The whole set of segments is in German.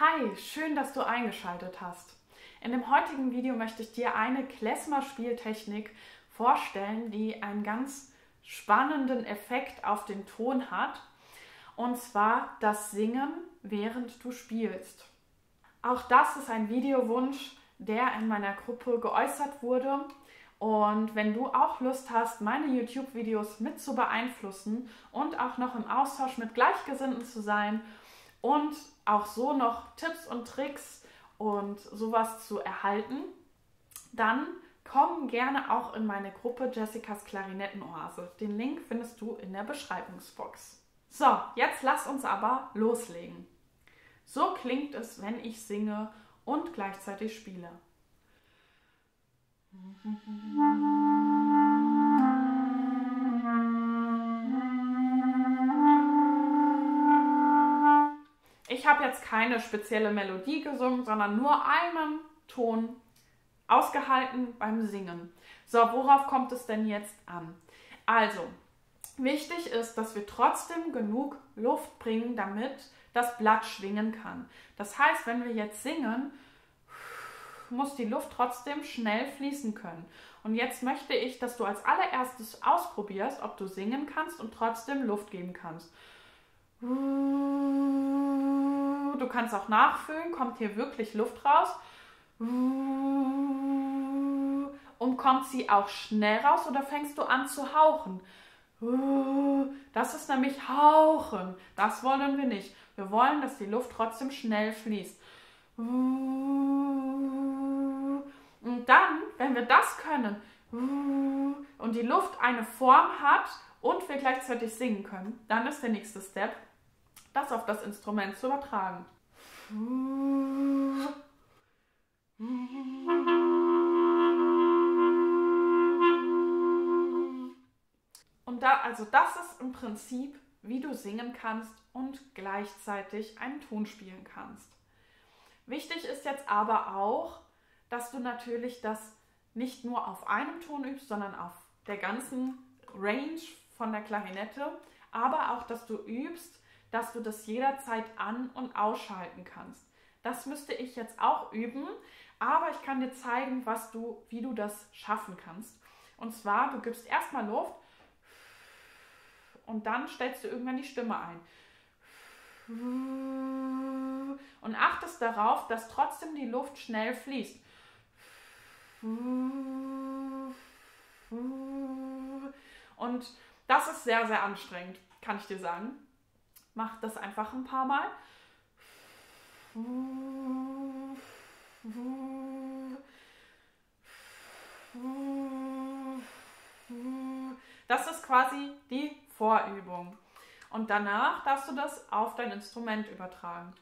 Hi, schön, dass du eingeschaltet hast. In dem heutigen Video möchte ich dir eine Klezmer-Spieltechnik vorstellen, die einen ganz spannenden Effekt auf den Ton hat. Und zwar das Singen, während du spielst. Auch das ist ein Videowunsch, der in meiner Gruppe geäußert wurde. Und wenn du auch Lust hast, meine YouTube-Videos mit zu beeinflussen und auch noch im Austausch mit Gleichgesinnten zu sein und auch so noch Tipps und Tricks und sowas zu erhalten, dann komm gerne auch in meine Gruppe Jessicas Klarinettenoase. Den Link findest du in der Beschreibungsbox. So, jetzt lass uns aber loslegen. So klingt es, wenn ich singe und gleichzeitig spiele. Ich habe jetzt keine spezielle Melodie gesungen, sondern nur einen Ton ausgehalten beim Singen. So, worauf kommt es denn jetzt an? Also, wichtig ist, dass wir trotzdem genug Luft bringen, damit das Blatt schwingen kann. Das heißt, wenn wir jetzt singen, muss die Luft trotzdem schnell fließen können. Und jetzt möchte ich, dass du als allererstes ausprobierst, ob du singen kannst und trotzdem Luft geben kannst. Du kannst auch nachfüllen, kommt hier wirklich Luft raus. Und kommt sie auch schnell raus oder fängst du an zu hauchen? Das ist nämlich Hauchen. Das wollen wir nicht. Wir wollen, dass die Luft trotzdem schnell fließt. Und dann, wenn wir das können und die Luft eine Form hat und wir gleichzeitig singen können, dann ist der nächste Step, das auf das Instrument zu übertragen. Und da, also das ist im Prinzip, wie du singen kannst und gleichzeitig einen Ton spielen kannst. Wichtig ist jetzt aber auch, dass du natürlich das nicht nur auf einem Ton übst, sondern auf der ganzen Range von der Klarinette, aber auch, dass du übst, dass du das jederzeit an- und ausschalten kannst. Das müsste ich jetzt auch üben, aber ich kann dir zeigen, was du, wie du das schaffen kannst. Und zwar, du gibst erstmal Luft und dann stellst du irgendwann die Stimme ein. Und achtest darauf, dass trotzdem die Luft schnell fließt. Und das ist sehr, sehr anstrengend, kann ich dir sagen. Mach das einfach ein paar Mal. Das ist quasi die Vorübung. Und danach darfst du das auf dein Instrument übertragen.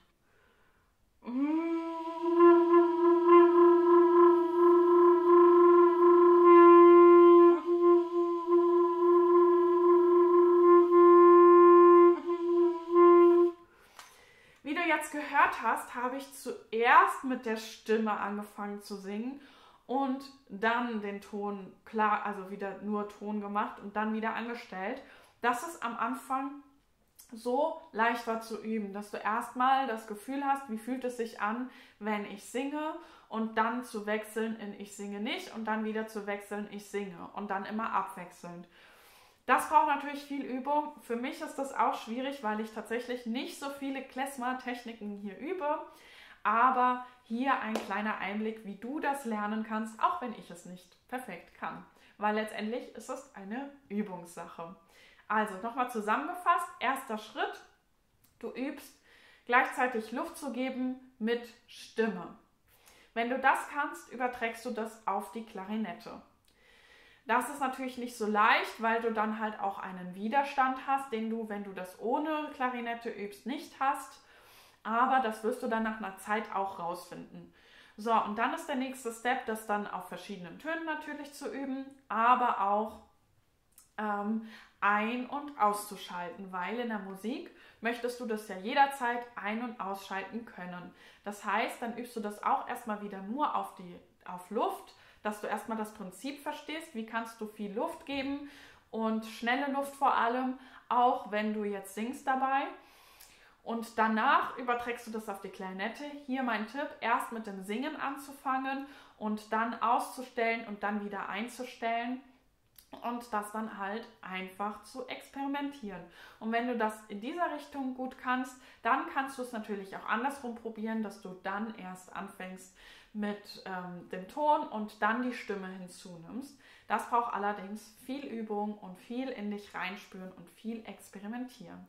Gehört hast, habe ich zuerst mit der Stimme angefangen zu singen und dann den Ton klar, also wieder nur Ton gemacht und dann wieder angestellt. Das ist am Anfang so leicht war zu üben, dass du erstmal das Gefühl hast, wie fühlt es sich an, wenn ich singe und dann zu wechseln in ich singe nicht und dann wieder zu wechseln ich singe und dann immer abwechselnd. Das braucht natürlich viel Übung. Für mich ist das auch schwierig, weil ich tatsächlich nicht so viele Klezmer-Techniken hier übe. Aber hier ein kleiner Einblick, wie du das lernen kannst, auch wenn ich es nicht perfekt kann. Weil letztendlich ist es eine Übungssache. Also nochmal zusammengefasst, erster Schritt, du übst gleichzeitig Luft zu geben mit Stimme. Wenn du das kannst, überträgst du das auf die Klarinette. Das ist natürlich nicht so leicht, weil du dann halt auch einen Widerstand hast, den du, wenn du das ohne Klarinette übst, nicht hast. Aber das wirst du dann nach einer Zeit auch rausfinden. So, und dann ist der nächste Step, das dann auf verschiedenen Tönen natürlich zu üben, aber auch ähm, ein- und auszuschalten, weil in der Musik möchtest du das ja jederzeit ein- und ausschalten können. Das heißt, dann übst du das auch erstmal wieder nur auf die auf Luft dass du erstmal das Prinzip verstehst, wie kannst du viel Luft geben und schnelle Luft vor allem, auch wenn du jetzt singst dabei. Und danach überträgst du das auf die Klarinette. Hier mein Tipp, erst mit dem Singen anzufangen und dann auszustellen und dann wieder einzustellen und das dann halt einfach zu experimentieren. Und wenn du das in dieser Richtung gut kannst, dann kannst du es natürlich auch andersrum probieren, dass du dann erst anfängst mit ähm, dem Ton und dann die Stimme hinzunimmst. Das braucht allerdings viel Übung und viel in dich reinspüren und viel experimentieren.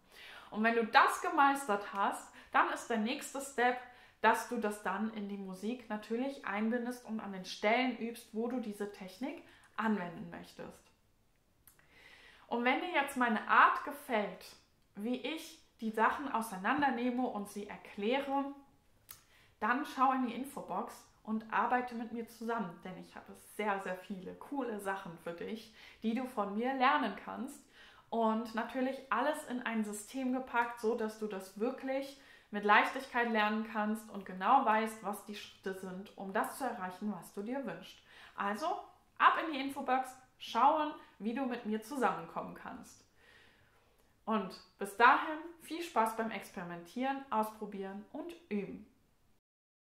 Und wenn du das gemeistert hast, dann ist der nächste Step, dass du das dann in die Musik natürlich einbindest und an den Stellen übst, wo du diese Technik anwenden möchtest. Und wenn dir jetzt meine Art gefällt, wie ich die Sachen auseinandernehme und sie erkläre, dann schau in die Infobox und arbeite mit mir zusammen, denn ich habe sehr, sehr viele coole Sachen für dich, die du von mir lernen kannst und natürlich alles in ein System gepackt, so dass du das wirklich mit Leichtigkeit lernen kannst und genau weißt, was die Schritte sind, um das zu erreichen, was du dir wünschst. Also ab in die Infobox, schauen, wie du mit mir zusammenkommen kannst. Und bis dahin viel Spaß beim Experimentieren, Ausprobieren und Üben.